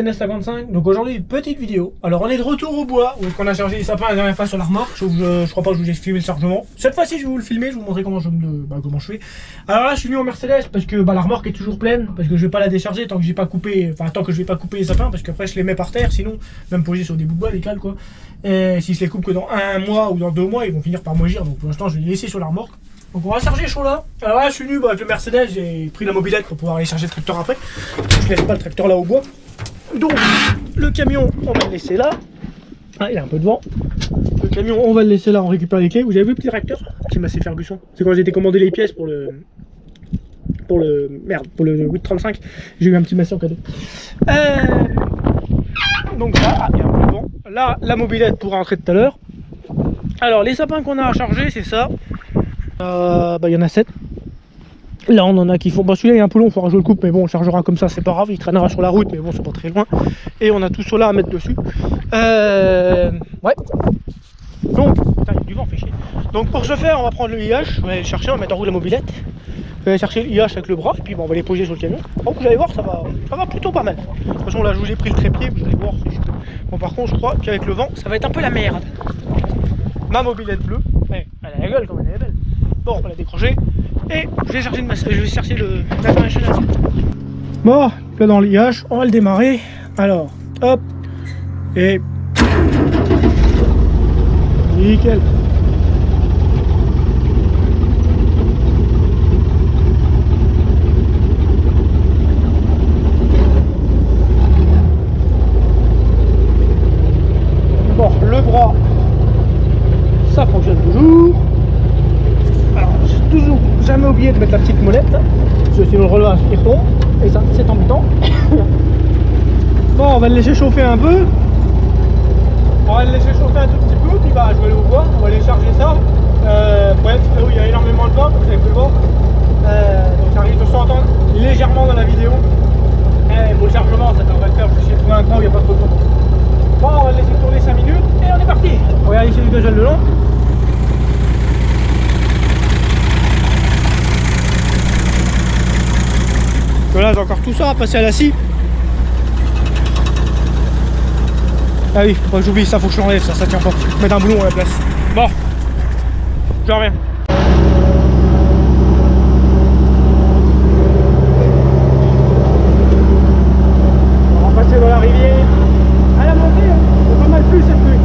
Salut à tous, c'est Nest55. Donc aujourd'hui, petite vidéo. Alors on est de retour au bois, où on a chargé les sapins la dernière fois sur la remorque. Je, je, crois pas que je vous ai filmé le chargement. Cette fois-ci, je vais vous le filmer, je vous montrer comment je, me, bah, comment je fais. Alors là, je suis venu en Mercedes parce que bah, la remorque est toujours pleine, parce que je vais pas la décharger tant que j'ai pas coupé, enfin tant que je vais pas couper les sapins, parce qu'après je les mets par terre, sinon, même posés sur des bouts de bois, des cales quoi. Et si je les coupe que dans un mois ou dans deux mois, ils vont finir par moisir. Donc pour l'instant, je vais les laisser sur la remorque. Donc on va charger chaud là. Alors là, je suis venu bah, avec le Mercedes, j'ai pris la mobilette pour pouvoir aller charger le tracteur après. Je laisse pas le tracteur là au bois. Donc, le camion, on va le laisser là. Ah, il a un peu de vent. Le camion, on va le laisser là, on récupère les clés. Vous avez vu le petit tracteur qui m'a fait Ferguson C'est quand j'ai été commandé les pièces pour le. Pour le. Merde, pour le 835. J'ai eu un petit massé en cadeau. Euh, donc là, ah, il y a un peu de vent. Là, la mobilette pour rentrer tout à l'heure. Alors, les sapins qu'on a à charger, c'est ça. Euh, bah, il y en a 7. Là, on en a qui font. Bah, celui-là, il est un peu long, il faudra que je le coupe, mais bon, on chargera comme ça, c'est pas grave. Il traînera sur la route, mais bon, c'est pas très loin. Et on a tout cela à mettre dessus. Euh, ouais. Donc, putain, il y a du vent, fait chier. Donc, pour ce faire, on va prendre le IH, on va aller le chercher, on va mettre en route la mobilette. On va aller chercher le IH avec le bras, et puis bon, on va les poser sur le camion. Donc, vous allez voir, ça va, ça va plutôt pas mal. De toute façon, là, je vous ai pris le trépied, vous allez voir. Bon, par contre, je crois qu'avec le vent, ça va être un peu la merde. Ma mobilette bleue, elle a la gueule comme elle est belle. Bon, on va la décrocher. Et je vais chercher, une masse, je vais chercher le l'international. Bon, là dans l'IH, on va le démarrer. Alors, hop, et nickel. Bon, le bras, ça fonctionne toujours. Alors, j'ai toujours jamais oublié de mettre la petite molette, hein, parce que sinon le relevage il retombe, et ça c'est embêtant. bon, on va le laisser chauffer un peu. On va le laisser chauffer un tout petit peu, puis bah, je vais au bois, on va aller charger ça. Euh, ouais, là où il y a énormément de vent, comme vous avez pu le voir. Euh, donc ça risque de s'entendre légèrement dans la vidéo. Et pour le chargement, ça devrait le faire, de trouver un coin où il n'y a pas trop de vent. Bon, on va le laisser tourner 5 minutes, et on est parti Regardez ici du gazole de long. Voilà, j'ai encore tout ça à passer à la scie. Ah oui, j'oublie ça, faut que je l'enlève, ça, ça tient pas. Mettre un boulon à la place. Bon, je reviens. On va passer dans la rivière. À la montée, hein, c'est pas mal plus cette nuit.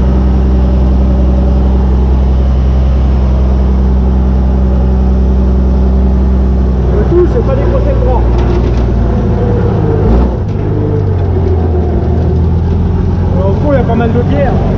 Le tout, c'est pas des gros grands. Alors, au fond, il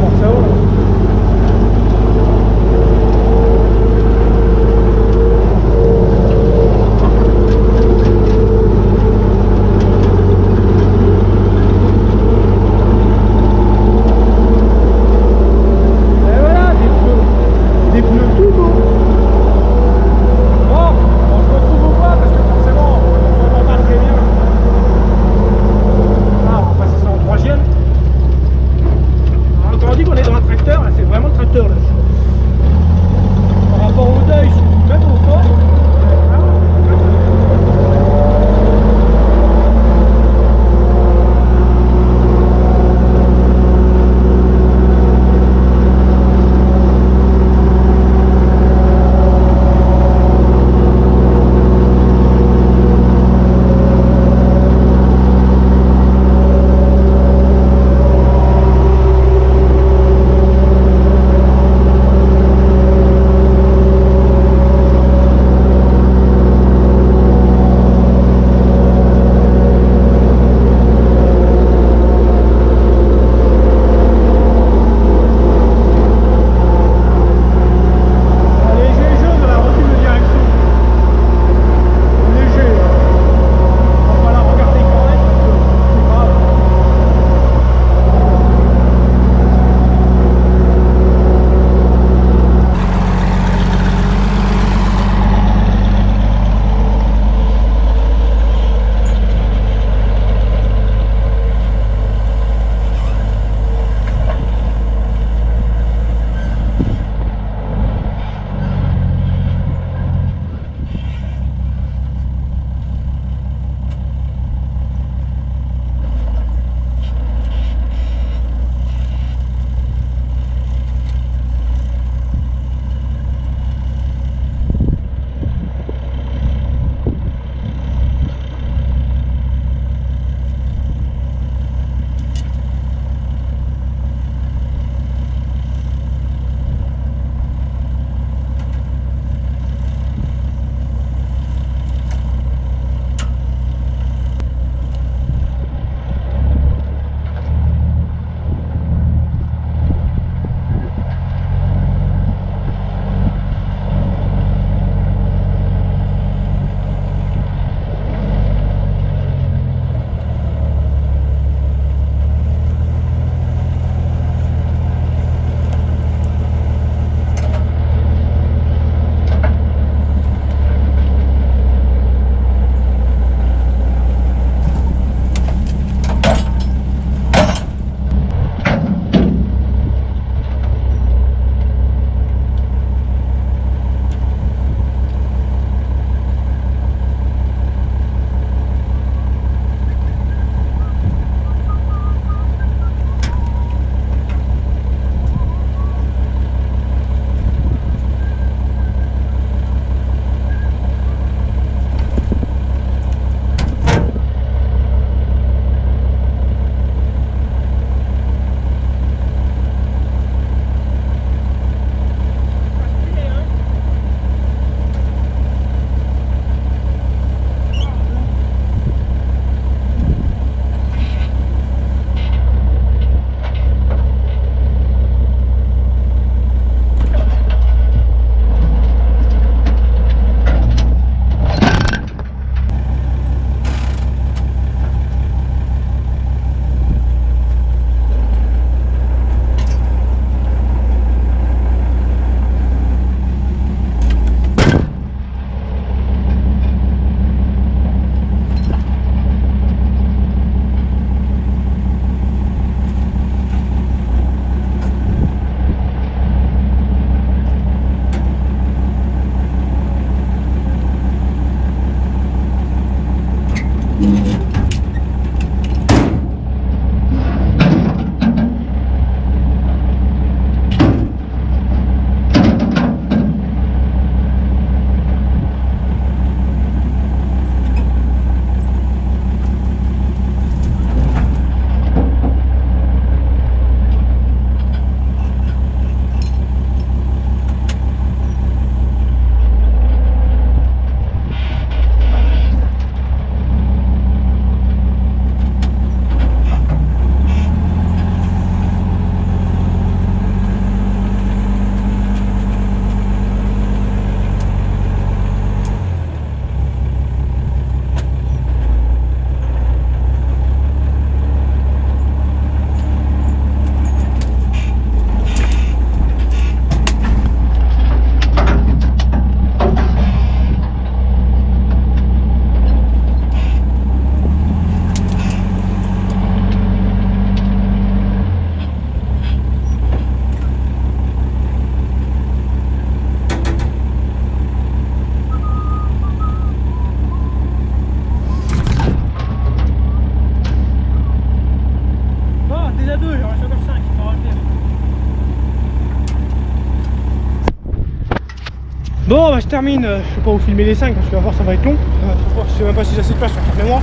Bon, bah, je termine. euh, Je sais pas où filmer les 5 parce que voir, ça va être long. Euh, je sais même pas si j'ai assez de place sur la mémoire.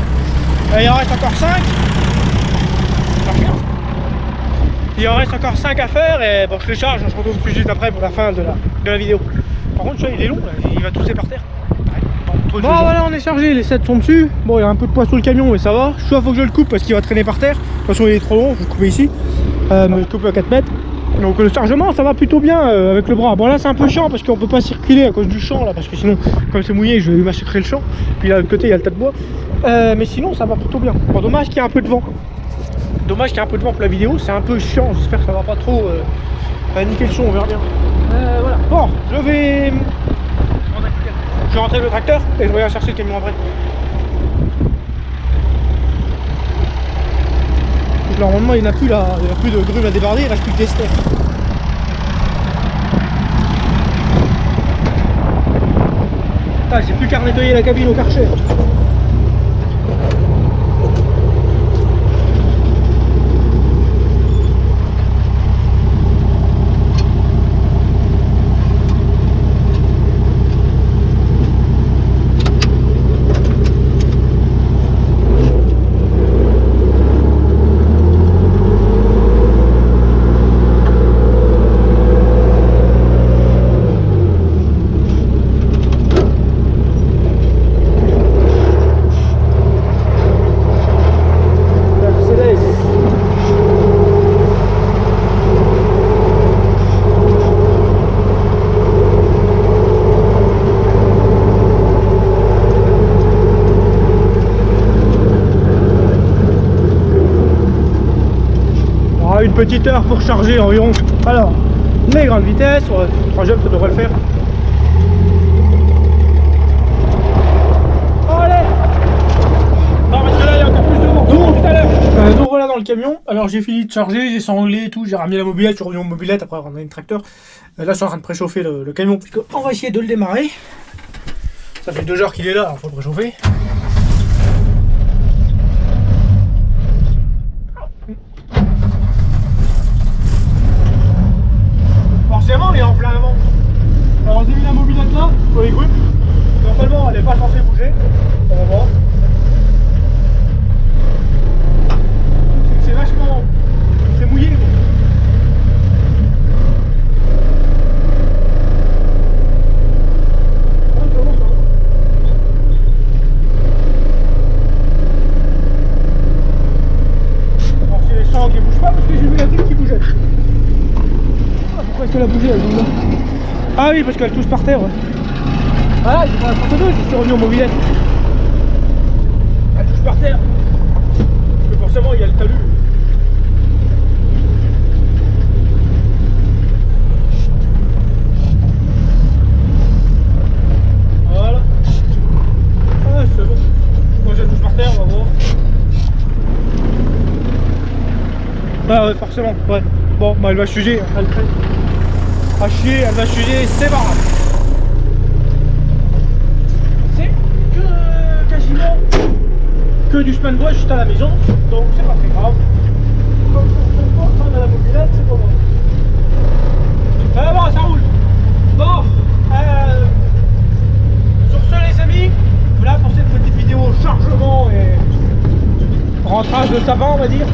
Il en reste encore 5. Il en reste encore 5 à faire et bon, je les charge. Je se retrouve de suite après pour la fin de la, de la vidéo. Par contre, tu vois, il est long, là, il va tousser par terre. Bon, voilà, on est chargé, les 7 sont dessus. Bon, il y a un peu de poids sur le camion, mais ça va. Soit faut que je le coupe parce qu'il va traîner par terre. De toute façon, il est trop long, je vais le couper ici. Euh, mais je le coupe à 4 mètres. Donc le chargement ça va plutôt bien euh, avec le bras. Bon là c'est un peu chiant parce qu'on peut pas circuler à cause du champ là parce que sinon comme c'est mouillé je vais massacrer le champ. Puis là de l'autre côté il y a le tas de bois. Euh, mais sinon ça va plutôt bien. Bon dommage qu'il y ait un peu de vent. Dommage qu'il y ait un peu de vent pour la vidéo, c'est un peu chiant, j'espère que ça va pas trop euh, niquer le son, on verra bien. Euh, voilà. Bon, je vais. Je vais rentrer le tracteur et je vais aller chercher le camion après. Normalement il n'y a plus là, plus de grumes à débarder, il reste plus que des. Ah, j'ai plus qu'à nettoyer la cabine au karcher. Mercedes. Ah, une petite heure pour charger environ. Alors, les grandes vitesses, ouais, 3 jumps ça devrait le faire. Il. Donc. Euh, voilà dans le camion. Alors j'ai fini de charger, j'ai sanglé et tout, j'ai ramené la mobilette, je suis revenu en mobilette après avoir ramené le tracteur. Euh, là, je suis en train de préchauffer le, camion. puisque on va essayer de le démarrer. Ça fait deux heures qu'il est là, alors faut le préchauffer. Forcément, il est en plein vent. Alors j'ai mis la mobilette là, sur les groupes. Normalement, elle n'est pas censée bouger. On va voir. C'est que c'est vachement. C'est mouillé. mais- Ouais, ça va, ça va. Alors, c'est les sangs qui bougent pas parce que j'ai vu la grille qui bougeait. Ah, pourquoi est-ce qu'elle Ah oui, parce qu'elle touche par terre. ouais. Voilà, j'ai pas la deux, je suis revenu en mobilette. Elle touche par terre. Parce que forcément, il y a le talus. Voilà. Ah, c'est bon. Moi, je touche par terre, on va voir. Ah ouais, forcément, ouais. Bon, bah elle va traîne. À chier, elle va chuger, c'est grave. C'est que quasiment que du span bois juste à la maison, donc c'est pas très grave. Comme on porte à la mobilette, c'est pas. Ça va, ça roule. Bon, euh, sur ce les amis, voilà pour cette petite vidéo chargement et rentrage de savant on va dire.